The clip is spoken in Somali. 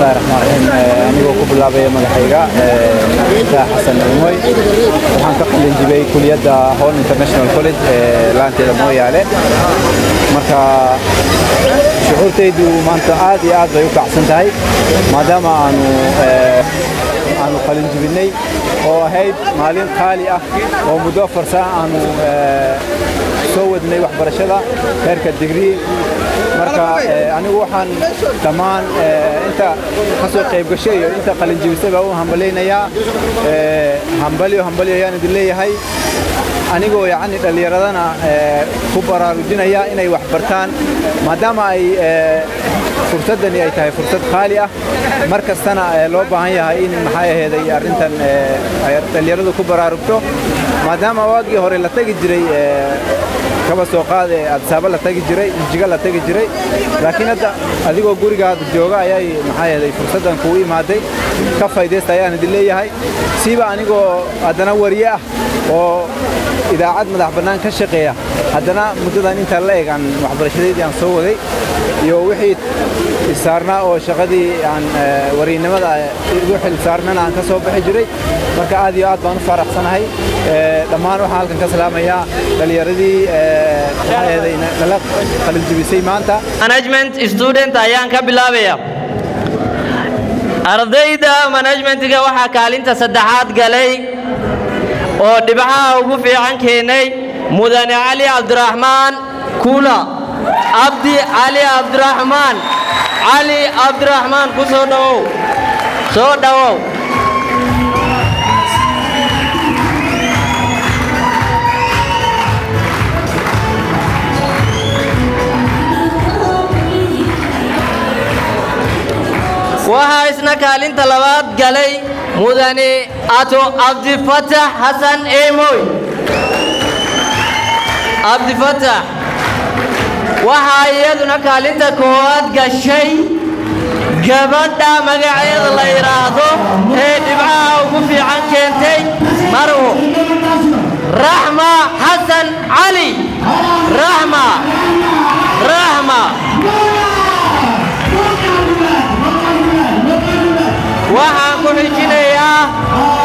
bismillahi raxmaan raxiim anigoo ku bilaabaya magacayga daa xasan cimoy waxaan ka qalin jibay kuliyadda hall international college ee laanteeda mooyaale marka shucuurtaydu maanta aad iyo aad bay u kacsan tahay maadaama aanu aanu qalin jibinnay oo ahayd maalin qaali ah oo muddo afar saac aanu soo wadnay waxbarashada heerka digrii waxaan dhammaan inta ka soo qayb gashay iyo inta qalin jibisay baa u hambalaynayaa hambalyo hambalyo ayaan idin leeyahay. Anigoo yacni dhallinyaradana ku baraarujinaya inay wax bartaan maadaama ay fursaddani ay tahay fursad qaali ah. Mar kastana loo baahan yahay in maxay aheeday arrintan ay dhallinyaradu ku baraarugto. Maadaama waagii hore la tegi jiray kaba soo qaade adsaaba la tagi jiray injiga la tagi jiray. Laakiin hadda adigoo gurigaada jooga ayay maxaa yeelay fursaddan kugu imaaday. Ka faydaysta ayaan idin leeyahay. Siiba anigoo haddana wariye ah oo idaacad madax bannaan ka shaqeeya. Haddana muddadan intaa la eg aan waxbarashadeydii aan soo waday iyo wixii isaarnaa oo shaqadii aan wariynimada igu xil saarnana aan ka soo bixi jiray. Marka aad iyo aad baan u faaraxsanahay. Dhammaan waxaan halkan ka salaamayaa dhallinyaradii maxaaheeday nala qalin jibisay maanta. Management student ayaan ka bilaabaya ardayda managementiga waxaa kaalinta saddexaad galay oo dhibcaha ugu fiican keenay mudane cali cabdiraxmaan kula cabdi cali cabdiraxmaan cali cabdiraxmaan ku soo dhowow soo dhowow waxaa isna kaalinta labaad galay mudane ato cabdifatax xasan eemoy cabdifatax waxaa iyaduna kaalinta koowaad gashay gabadha magaceeda la yidhaahdo ee dhibcaha ugu fiican keentay marwo raxma xasan cali raxma raxma waxaan ku Hallelujah.